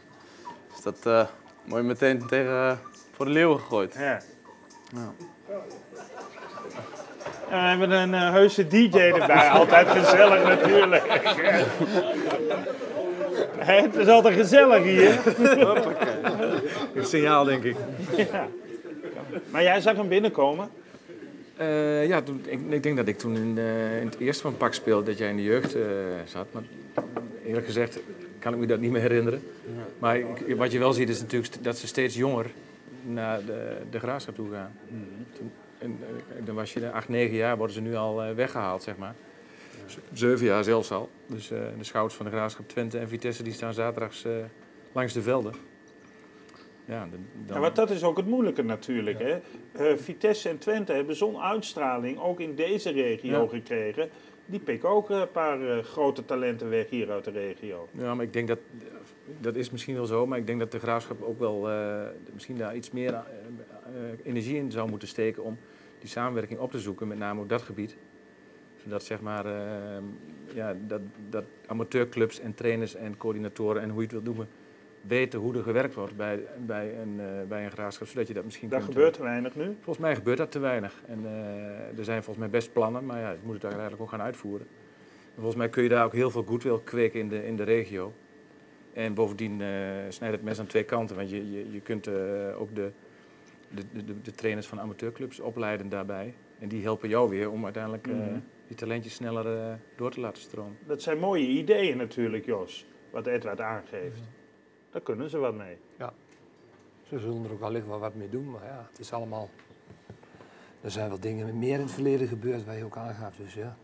Dus dat eh mooi meteen tegen, eh, voor de leeuwen gegooid. Ja. We hebben een eh, heuse DJ erbij, altijd gezellig natuurlijk. Hè, het is altijd gezellig hier. Een signaal, denk ik. Ja. Maar jij zag hem binnenkomen. Eh, ja, toen, ik, ik denk dat ik toen in, eh, in het eerste van Pak speelde, dat jij in de jeugd eh, zat. Maar eerlijk gezegd kan ik me dat niet meer herinneren. Maar ik- wat je wel ziet is natuurlijk dat ze steeds jonger naar de, de graafschap toe gaan. Toen, en, dan was je de 8, 9 jaar, worden ze nu al eh, weggehaald, zeg maar. Zeven jaar zelfs al. Dus de scouts van de graafschap Twente en Vitesse die staan zaterdags langs de velden. Ja, dan, Ja, want dat is ook het moeilijke natuurlijk. Hè? Eh, Vitesse en Twente hebben zo'n uitstraling ook in deze regio Ja. gekregen. die pikken ook een paar eh, grote talenten weg hier uit de regio. Ja, maar ik denk dat, dat is misschien wel zo, maar ik denk dat de graafschap ook wel eh, misschien daar iets meer eh, eh, energie in zou moeten steken om die samenwerking op te zoeken, met name op dat gebied. Zodat zeg maar, eh, ja, dat, dat amateurclubs en trainers en coördinatoren en hoe je het wilt noemen, weten hoe er gewerkt wordt bij, bij, een, eh, bij een graafschap, zodat je dat misschien Daar kunt, gebeurt te weinig nu. Volgens mij gebeurt dat te weinig. En eh, er zijn volgens mij best plannen, maar ja, je moet het eigenlijk ook gaan uitvoeren. En volgens mij kun je daar ook heel veel goodwill kweken in de, in de regio. En bovendien eh, snijdt het mes aan twee kanten, want je, je, je kunt eh, ook de, de, de, de trainers van amateurclubs opleiden daarbij. En die helpen jou weer om uiteindelijk eh, Mhm. die talentjes sneller eh, door te laten stromen. Dat zijn mooie ideeën natuurlijk, Jos, wat Edward aangeeft. Mhm. Daar kunnen ze wat mee. Ja. Ze zullen er ook wellicht wel wat mee doen, maar ja, het is allemaal... Er zijn wel dingen meer in het verleden gebeurd waar je ook aangaf, dus ja.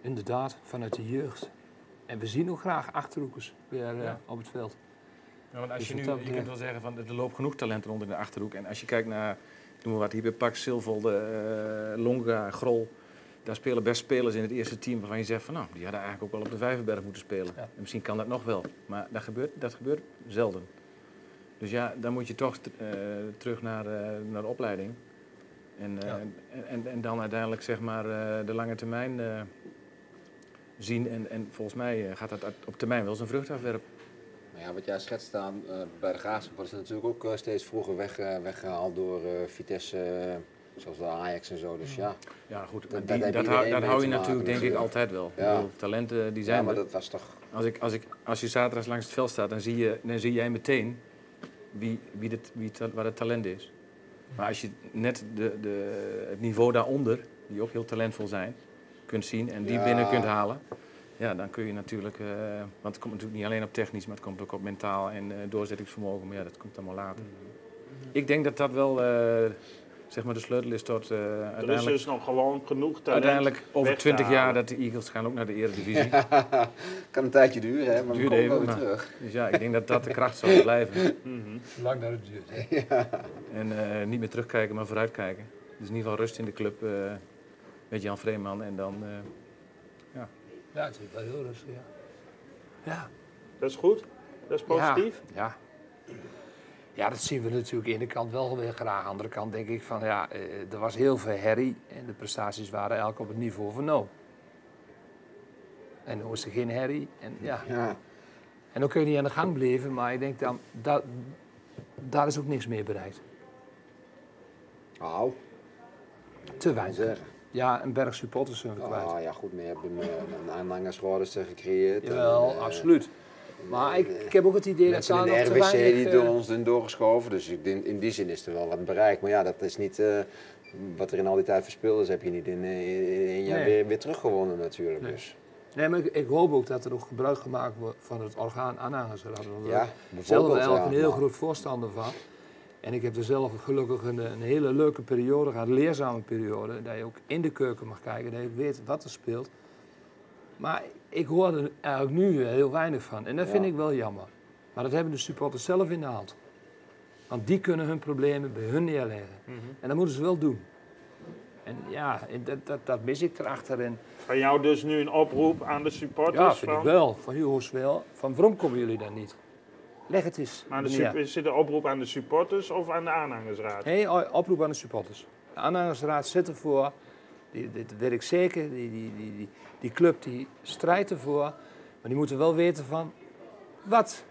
Inderdaad, vanuit de jeugd. En we zien ook graag achterhoekers weer eh, op het veld. Ja, want als Dus je nu, dat je kunt wel zeggen van er loopt genoeg talent rond in de achterhoek. En als je kijkt naar, noem maar wat, hier bij Pak, Silvolde, eh Longa, Grol. Daar spelen best spelers in het eerste team waarvan je zegt van nou, die hadden eigenlijk ook wel op de Vijverberg moeten spelen. En misschien kan dat nog wel, maar dat gebeurt, dat gebeurt zelden. Dus ja, dan moet je toch eh, terug naar, eh, naar de opleiding. En, eh, en, en, en dan uiteindelijk zeg maar de lange termijn zien. En, en volgens mij gaat dat op termijn wel zijn vrucht afwerpen. Maar ja, wat jij schetst aan bij de Graafschap het natuurlijk ook steeds vroeger weg, eh, weggehaald door Vitesse, zoals de Ajax en zo. Dus ja. Ja, goed. Dat- die- dat, hou, dat je maken natuurlijk, denk ik, altijd wel. Ja. Bedoel, talenten die zijn Ja, maar er. dat was toch... Als, ik, als, ik, als je zaterdags langs het veld staat, dan zie, je, dan zie jij meteen wie, wie, het, wie waar het talent is. Maar als je net de, de, het niveau daaronder, die ook heel talentvol zijn, kunt zien en die Ja. binnen kunt halen, ja, dan kun je natuurlijk, eh, want het komt natuurlijk niet alleen op technisch, maar het komt ook op mentaal en eh, doorzettingsvermogen, maar ja, dat komt allemaal later. Ik denk dat dat wel eh, zeg maar de sleutel is tot eh, Er is uiteindelijk... dus nog gewoon genoeg talent Uiteindelijk over weg te 20 jaar halen. dat de Eagles gaan ook naar de Eredivisie. kan een tijdje duren, hè, maar we Duurt komen wel even, weer maar- terug. Dus ja, ik denk dat dat de kracht zal blijven. Zolang dat het duurt. Ja. En eh, niet meer terugkijken, maar vooruitkijken. Dus in ieder geval rust in de club eh, met Jan Vreeman en dan... eh, ja. Ja, het is wel heel rustig, ja. Ja. Dat is goed? Dat is positief? Ja. Ja, dat zien we natuurlijk aan de ene kant wel weer graag. Aan de andere kant denk ik van ja, eh, er was heel veel herrie en de prestaties waren eigenlijk op het niveau van no. En nu is er geen herrie. En, ja. Ja. en dan kun je niet aan de gang blijven, maar ik denk dan, dat, daar is ook niks meer bereikt. Nou, Te weinig. Ja, een berg supporters zijn we kwijt. Ah, ja, goed, maar je hebt een, eh, een aanhangersrodders gecreëerd. Jawel, en, eh, absoluut. Maar ik, ik heb ook het idee dat in nog de RWC weinig... die eh, door ons erin doorgeschoven. Dus ik denk, in die zin is er wel wat bereikt. Maar ja, dat is niet eh, wat er in al die tijd verspild is, heb je niet in eh, één jaar Nee. weer, weer teruggewonnen natuurlijk. Nee. Dus. Nee, maar ik, ik hoop ook dat er nog gebruik gemaakt wordt van het orgaan aanhangersraad. Ja, Zelf ben ik een heel groot voorstander van. En ik heb er zelf gelukkig een, een hele leuke periode gehad, een leerzame periode. Dat je ook in de keuken mag kijken, dat je weet wat er speelt. Maar ik hoor er eigenlijk nu heel weinig van. En dat vind ik wel jammer. Maar dat hebben de supporters zelf in de hand. Want die kunnen hun problemen bij hun neerleggen. Mhm. En dat moeten ze wel doen. En ja, dat, dat, dat mis ik erachter. En Van jou dus nu een oproep aan de supporters? ja, vind van, ik wel. Van wel. Van waarom komen jullie dan niet? Leg het eens. Maar de is dit een oproep aan de supporters of aan de aanhangersraad? Nee, oproep aan de supporters. De aanhangersraad zit ervoor. Die, dit weet ik zeker. Die, die, die, die, club die strijdt ervoor. Maar die moeten wel weten van... Wat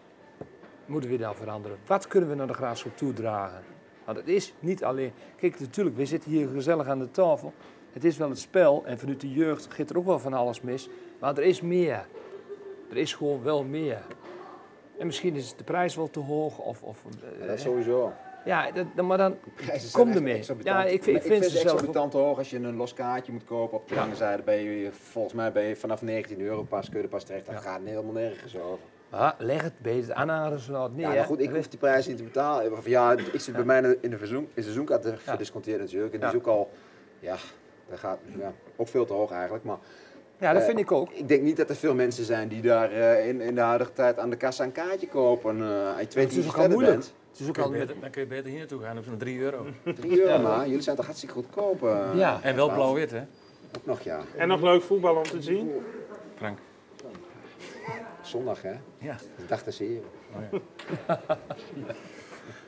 moeten we dan veranderen? Wat kunnen we naar de graafschap toedragen? Want het is niet alleen... Kijk, natuurlijk, we zitten hier gezellig aan de tafel. Het is wel het spel. En vanuit de jeugd gaat er ook wel van alles mis. Maar er is meer. Er is gewoon wel meer. En misschien is de prijs wel te hoog. Of, of, eh, dat sowieso. Ja, dat, maar dan Prijzen kom ermee. Ja, ik, vind- ik vind ze zelf exorbitant hoog als je een los kaartje moet kopen op de lange zijde. Ben je, volgens mij ben je vanaf 19 euro pas, kun je er pas terecht. Dat gaat helemaal nergens over. Ah, leg het bij het aanhangersraad neer. Ja, maar goed, ik hoef die prijs niet te betalen. Of ja, ik zit bij mij in de- in de verzoen- in seizoenkaart verdisconteerd natuurlijk. En die is ook al, ja, dat gaat ja, ook veel te hoog eigenlijk. Maar Ja, dat eh, vind ik ook. ik denk niet dat er veel mensen zijn die daar eh, in, in de huidige tijd aan de kassa een kaartje kopen. eh je is ook al moeilijk. bent. Ook Dan al kun je beter- dan kun je beter hier naartoe gaan op zo'n 3 euro. 3 euro Ja. maar, jullie zijn toch hartstikke goedkoop. eh, Ja. En wel blauw-wit, hè? Ook nog, ja. En nog leuk voetbal om te zien? Frank. Zondag, hè? Ja. De dag des heren.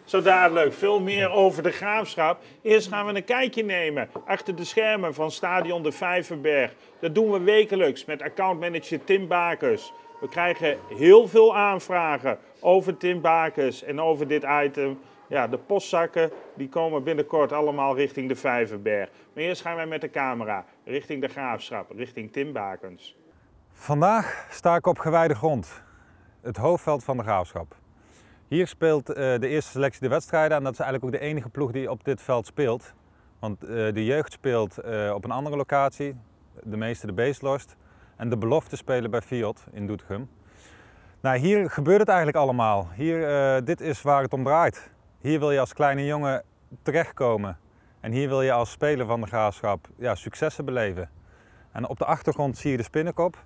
Zo dadelijk, veel meer over de graafschap. Eerst gaan we een kijkje nemen achter de schermen van Stadion de Vijverberg. Dat doen we wekelijks met accountmanager Tim Bakers. We krijgen heel veel aanvragen over Tim Bakers en over dit item. Ja, de postzakken die komen binnenkort allemaal richting de Vijverberg. Maar eerst gaan wij met de camera richting de graafschap, richting Tim Bakens. Vandaag sta ik op gewijde grond, het hoofdveld van de graafschap. Hier speelt eh, de eerste selectie de wedstrijden en dat is eigenlijk ook de enige ploeg die op dit veld speelt. Want eh, de jeugd speelt eh, op een andere locatie, de meeste de Beeslost. En de belofte spelen bij Fiat in Doetinchem. Nou, hier gebeurt het eigenlijk allemaal. Hier, eh, dit is waar het om draait. Hier wil je als kleine jongen terechtkomen. En hier wil je als speler van de graafschap ja, successen beleven. En op de achtergrond zie je de spinnenkop.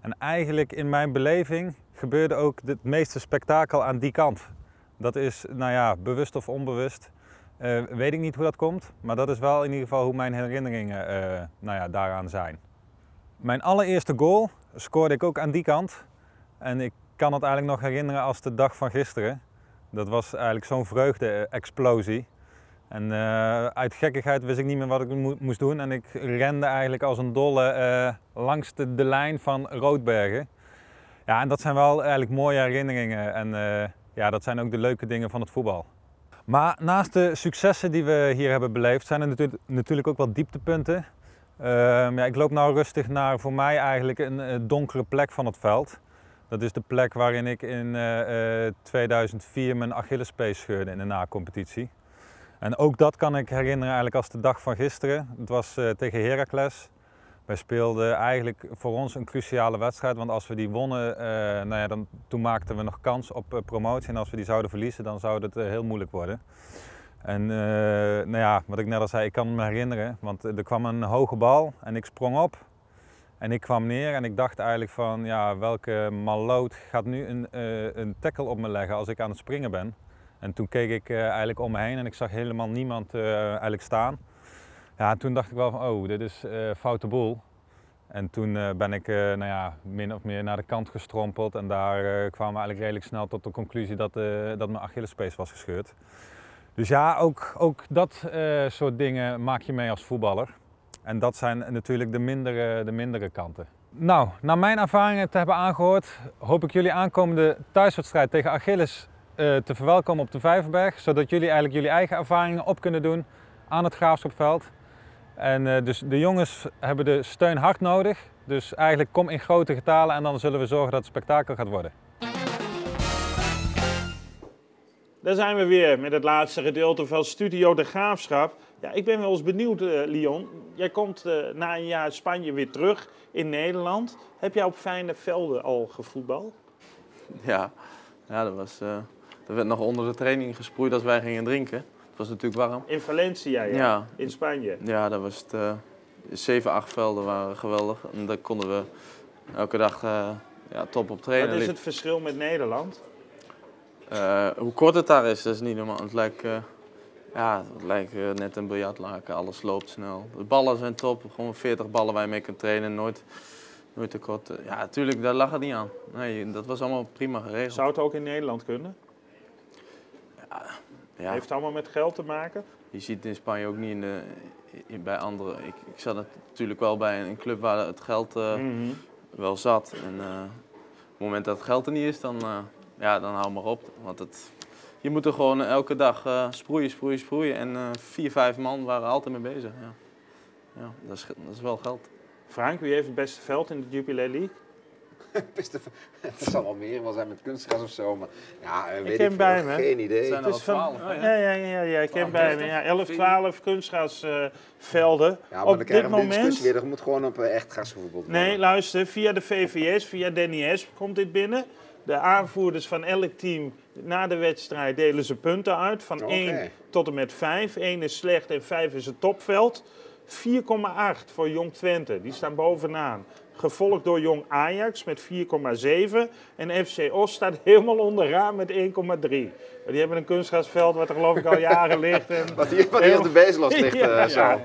En eigenlijk in mijn beleving gebeurde ook het meeste spektakel aan die kant. Dat is, nou ja, bewust of onbewust, eh, weet ik niet hoe dat komt. Maar dat is wel in ieder geval hoe mijn herinneringen eh, nou ja, daaraan zijn. Mijn allereerste goal scoorde ik ook aan die kant. En ik kan het eigenlijk nog herinneren als de dag van gisteren. Dat was eigenlijk zo'n vreugde-explosie. En eh, uit gekkigheid wist ik niet meer wat ik mo- moest doen. En ik rende eigenlijk als een dolle eh, langs de, lijn van Roodbergen. Ja, en dat zijn wel eigenlijk mooie herinneringen. En eh, ja, dat zijn ook de leuke dingen van het voetbal. Maar naast de successen die we hier hebben beleefd, zijn er natu- natuurlijk ook wel dieptepunten. Ehm, ja, ik loop nou rustig naar voor mij eigenlijk een donkere plek van het veld. Dat is de plek waarin ik in eh, eh, 2004 mijn Achillespees scheurde in de na-competitie. En ook dat kan ik herinneren eigenlijk als de dag van gisteren. Het was eh, tegen Heracles. Wij speelden eigenlijk voor ons een cruciale wedstrijd, want als we die wonnen, eh, nou ja, dan, toen maakten we nog kans op eh, promotie. En als we die zouden verliezen, dan zou het eh, heel moeilijk worden. En eh, nou ja, wat ik net al zei, ik kan me herinneren, want er kwam een hoge bal en ik sprong op. En ik kwam neer en ik dacht eigenlijk van, ja, welke maloot gaat nu een, eh, een tackle op me leggen als ik aan het springen ben. En toen keek ik eh, eigenlijk om me heen en ik zag helemaal niemand eh, eigenlijk staan. Ja, en toen dacht ik wel van, oh, dit is foute boel. En toen ben ik nou ja, min of meer naar de kant gestrompeld. En daar kwamen we eigenlijk redelijk snel tot de conclusie dat, dat mijn Achillespees was gescheurd. Dus ja, ook, ook dat soort dingen maak je mee als voetballer. En dat zijn natuurlijk de mindere, de mindere kanten. Nou, na mijn ervaringen te hebben aangehoord, hoop ik jullie aankomende thuiswedstrijd tegen Achilles eh, te verwelkomen op de Vijverberg. Zodat jullie eigenlijk jullie eigen ervaringen op kunnen doen aan het Graafschapveld. En eh, dus de jongens hebben de steun hard nodig. Dus eigenlijk kom in grote getalen en dan zullen we zorgen dat het spektakel gaat worden. Daar zijn we weer met het laatste gedeelte van Studio de Graafschap. Ja, ik ben wel eens benieuwd, eh, Leon. Jij komt eh, na een jaar Spanje weer terug in Nederland. Heb jij op fijne velden al gevoetbald? Ja, ja dat was, eh, er werd nog onder de training gesproeid als wij gingen drinken. Het was natuurlijk warm. In Valencia, ja. Ja. In Spanje. Ja, dat was het. zeven, acht velden waren geweldig. En daar konden we elke dag ja, top op trainen. Wat is het verschil met Nederland? Hoe kort het daar is, dat is niet normaal. Het lijkt, ja, het lijkt eh, net een biljartlaken. Alles loopt snel. De ballen zijn top. Gewoon 40 ballen waar je mee kunt trainen. Nooit, nooit te kort. Eh, Ja, natuurlijk, daar lag het niet aan. Nee, dat was allemaal prima geregeld. Zou het ook in Nederland kunnen? Ja. Heeft het allemaal met geld te maken? Je ziet het in Spanje ook niet in de, in- bij anderen. Ik, ik zat natuurlijk wel bij een club waar het geld eh, Mhm. wel zat. En op het moment dat het geld er niet is, dan, ja, dan hou maar op. Want het, je moet er gewoon elke dag eh, sproeien, sproeien, sproeien. En eh, vier, vijf man waren altijd mee bezig. Ja, ja dat, is, dat is wel geld. Frank, wie heeft het beste veld in de Jupiler League? Beste- Het zal wel meer wel zijn met kunstgras of zo, maar ja, eh, weet ik ik, heb veel. bij me. Geen idee. zijn er Het al is van, 12, hè? ja, ja, ja, ja, ik heb bij me. Ja, 11, 12 kunstgrasvelden. Ja, maar Op dan dit we de discussie moment... weer. Er moet gewoon op echt gras worden. Nee, luister, via de VVS, via Danny Esp komt dit binnen. De aanvoerders van elk team na de wedstrijd delen ze punten uit. Van Oké. 1 tot en met 5. 1 is slecht en 5 is het topveld. 4,8 voor Jong Twente, die staan bovenaan. Gevolgd door Jong Ajax met 4,7. En FC Os staat helemaal onderaan met 1,3. Maar Die hebben een kunstgrasveld wat er geloof ik al jaren ligt. En Wat hier, wat hier op de ligt. Ja, eh, zo. ja.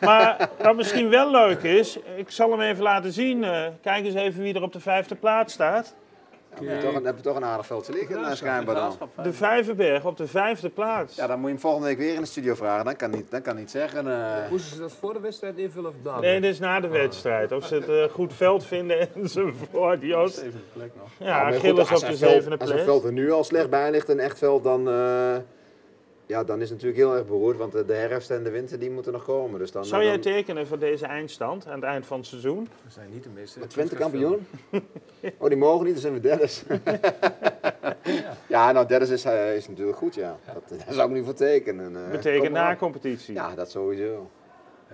Maar wat misschien wel leuk is, ik zal hem even laten zien. eh, kijk eens even wie er op de vijfde plaats staat. Dan heb je toch een, heb je toch een aardig veldje liggen, eh, schijnbaar dan. De Vijverberg op de vijfde plaats. Ja, dan moet je hem volgende week weer in de studio vragen. Dan kan niet, dan kan niet zeggen. eh, Moesten ze dat voor de wedstrijd invullen of dan? Nee, dit is na de wedstrijd. Of ze het eh, goed veld vinden enzovoort. Jos. Nou, Ja, maar goed, Gilles als op de zevende Als een plek. veld er nu al slecht bij ligt, een echt veld, dan, eh, ja, dan is het natuurlijk heel erg beroerd. Want de, herfst en de winter die moeten nog komen. Dus dan, Zou dan, jij tekenen voor deze eindstand aan het eind van het seizoen? We zijn niet de meeste. Met Twente kampioen? Oh, die mogen niet, dan zijn we derdes. ja, nou, derdes is, eh, is natuurlijk goed, ja. Dat, daar zou ik niet voor tekenen. eh. Betekent na competitie. Ja, dat sowieso.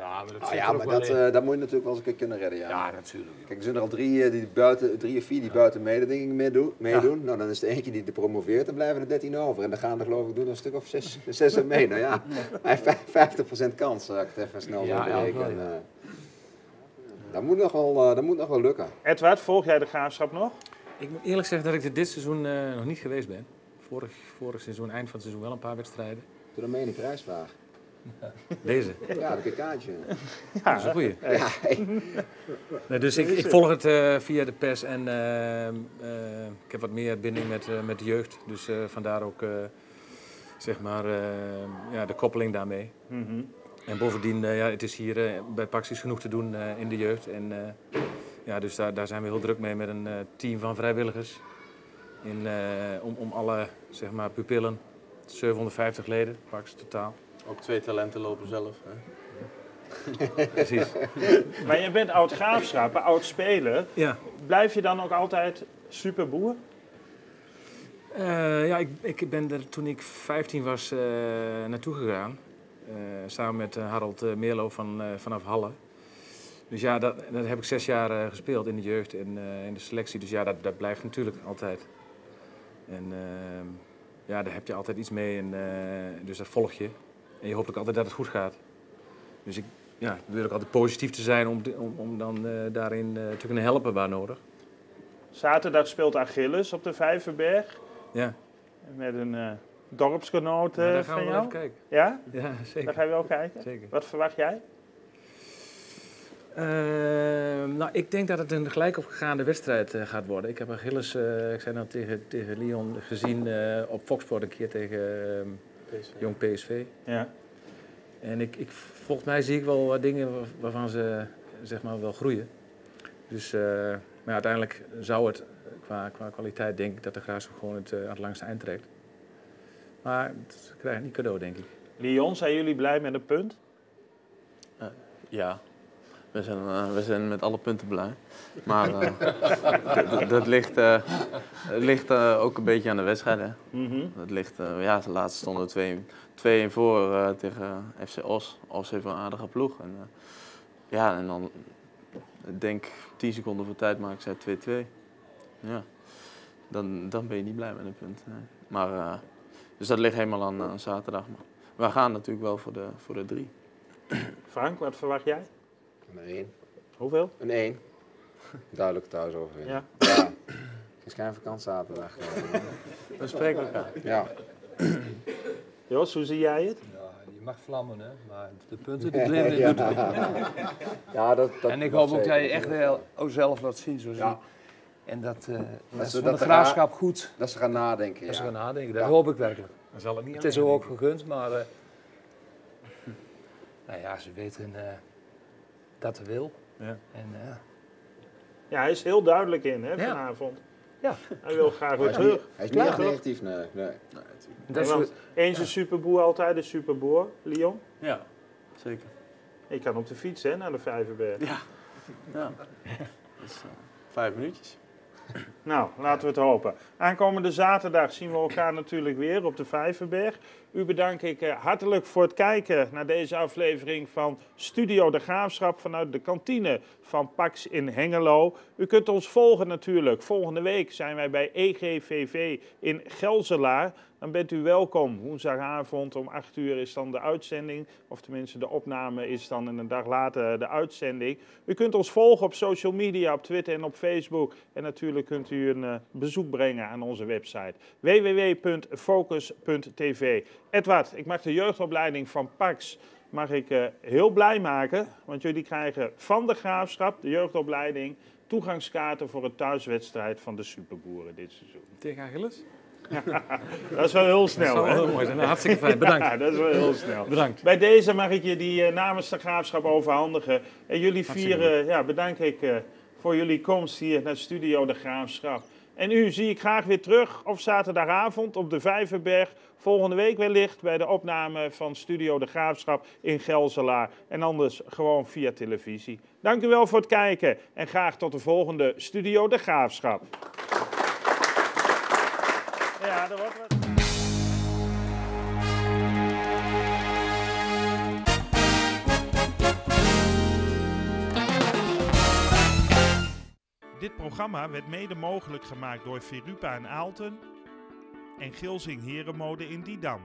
Ja, maar dat Ah, ja, maar dat, eh, dat moet je natuurlijk wel eens een keer kunnen redden. Ja, Ja, natuurlijk. Kijk, er zijn er al drie, eh, die buiten, drie of vier die buiten mededinging meedoen. meedoen. Nou, dan is er eentje die de promoveert en blijven er 13 over. En dan gaan er geloof ik doen een stuk of zes, zes er mee. Nou ja, hij heeft vijf- 50% kans, als ik het even snel Ja, zo ja, bereken. wel, ja. En, eh, dat, moet nog wel, eh, dat moet nog wel lukken. Edward, volg jij de graafschap nog? Ik moet eerlijk zeggen dat ik er dit seizoen eh, nog niet geweest ben. Vorig, vorig seizoen, eind van het seizoen wel een paar wedstrijden. Doe dan mee in de prijsvraag. Deze. Ja, dat heb ik een kaartje. Dat is een goeie. Ja, hey. Nee, dus ik, ik volg het eh, via de pers en eh, eh, ik heb wat meer binding met, eh, met de jeugd. Dus eh, vandaar ook eh, zeg maar, eh, ja, de koppeling daarmee. Mhm. En bovendien, eh, ja, het is hier eh, bij Paxis genoeg te doen eh, in de jeugd. En eh, ja, dus daar, daar zijn we heel druk mee met een eh, team van vrijwilligers. In, eh, om, om alle zeg maar, pupillen, 750 leden, Pax totaal. Ook twee talenten lopen zelf. Hè? Precies. Maar je bent oud graafschap, oud speler. Ja. Blijf je dan ook altijd superboer? Eh, ja, ik, ik ben er toen ik 15 was eh, naartoe gegaan. Eh, samen met Harold eh, Meerlo van, eh, vanaf Halle. Dus ja, dat, dat heb ik zes jaar eh, gespeeld in de jeugd en eh, in de selectie. Dus ja, dat, dat blijft natuurlijk altijd. En ehm, ja, daar heb je altijd iets mee. En, eh, dus dat volg je. En je hoopt ook altijd dat het goed gaat. Dus ik ja, probeer ook altijd positief te zijn om, om, om dan eh, daarin eh, te kunnen helpen waar nodig. Zaterdag speelt Achilles op de Vijverberg. Ja. Met een eh, dorpsgenoot Maar eh, daar gaan van we wel jou. even kijken. Ja? Ja, zeker. Daar ga je wel kijken? Zeker. Wat verwacht jij? Ehm, nou, ik denk dat het een gelijk opgegaande wedstrijd gaat worden. Ik heb Achilles, ik zei nou tegen, tegen Lyon, gezien op Foxport een keer tegen Jong PSV. Ja. En ik, ik, volgens mij zie ik wel wat dingen waar- waarvan ze zeg maar, wel groeien. Dus, eh, maar ja, uiteindelijk zou het qua, qua kwaliteit, denk ik, dat de Graafschap gewoon het eh, aan het langste eind trekt. Maar het krijgt niet cadeau, denk ik. Lyon, zijn jullie blij met een punt? Ja, we zijn, eh, we zijn met alle punten blij. Maar eh, dat- dat ligt, eh, het ligt eh, ook een beetje aan de wedstrijd. Hè. Mhm. Dat ligt, eh, ja, de laatste stonden we 2 2-1 voor eh, tegen FC Os. Os heeft wel een aardige ploeg. En, eh, ja, en dan, ik denk 10 seconden voor tijd maken zij 2-2. Ja, dan, dan ben je niet blij met een punt. nee. Maar, eh, dus dat ligt helemaal aan, aan zaterdag. Maar we gaan natuurlijk wel voor de, voor de drie. Frank, wat verwacht jij? Een 1. Hoeveel? Een 1. Duidelijk thuis over. Ja. ja. Geen schijnvakantie zaterdag. We spreken elkaar. Ja. Jos, hoe zie jij het? Ja, je mag vlammen, hè, maar de punten die blijven Ja. Ja, dat- dat- En ik dat hoop ook dat je echt wel zelf laat zien zoals Ja. En dat, eh dat, Dat is van dat de graafschap goed. Dat ze gaan nadenken. Dat ze gaan nadenken, dat Ja. hoop ik werkelijk. Dan zal het niet Het is ook gegund, maar eh, nou ja, ze weten eh, dat ze wil. Ja. En, eh, Ja, hij is heel duidelijk in hè, Ja. vanavond. Ja. Hij wil graag weer is niet, terug. hij is niet echt negatief, nee. nee. dat Nee, is want goed. eens een superboer, altijd een superboer. Lyon, Ja, zeker. je kan op de fiets hè, naar de Vijverberg. Ja. ja. Dus, eh, vijf minuutjes. Nou, laten we het hopen. Aankomende zaterdag zien we elkaar natuurlijk weer op de Vijverberg. U bedank ik eh, hartelijk voor het kijken naar deze aflevering van Studio de Graafschap vanuit de kantine van Pax in Hengelo. U kunt ons volgen natuurlijk. Volgende week zijn wij bij EGVV in Gelzelaar. Dan bent u welkom. Woensdagavond om 8 uur is dan de uitzending. Of tenminste, de opname is dan een dag later de uitzending. U kunt ons volgen op social media, op Twitter en op Facebook. En natuurlijk kunt u een eh, bezoek brengen aan onze website www.focus.tv. Edward, ik mag de jeugdopleiding van Pax mag ik eh, heel blij maken. Want jullie krijgen van de Graafschap, de jeugdopleiding, toegangskaarten voor een thuiswedstrijd van de Superboeren dit seizoen. Tegen Achilles? dat is wel heel snel. Dat wel hè? heel mooi zijn. Nou, hartstikke fijn. Bedankt. Ja, dat is wel heel snel. Bedankt. Bij deze mag ik je die eh, namens de graafschap overhandigen. En jullie vieren, ja, bedank ik eh, voor jullie komst hier naar Studio de Graafschap. En u zie ik graag weer terug op zaterdagavond op de Vijverberg. Volgende week wellicht bij de opname van Studio de Graafschap in Gelzelaar. En anders gewoon via televisie. Dank u wel voor het kijken en graag tot de volgende Studio de Graafschap. Ja, dat wordt. Dit programma werd mede mogelijk gemaakt door Verupa en Aalten en Gilsing Herenmode in Didam.